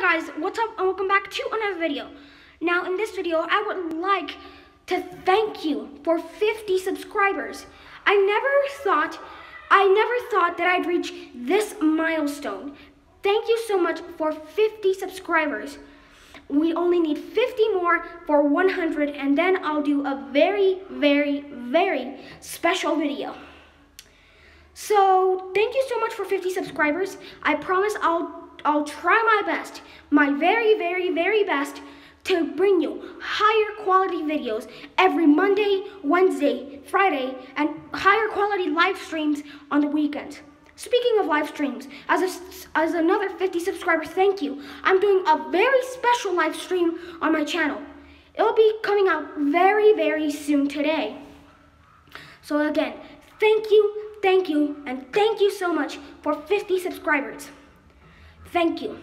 Guys, what's up and welcome back to another video. Now in this video, I would like to thank you for 50 subscribers. I never thought, I never thought that I'd reach this milestone. Thank you so much for 50 subscribers. We only need 50 more for 100 and then I'll do a very, very, very special video. So thank you so much for 50 subscribers. I promise I'll I'll try my best, my very, very, very best to bring you higher quality videos every Monday, Wednesday, Friday, and higher quality live streams on the weekends. Speaking of live streams, as, a, as another 50 subscribers thank you, I'm doing a very special live stream on my channel. It'll be coming out very, very soon today. So again, thank you, thank you, and thank you so much for 50 subscribers. Thank you.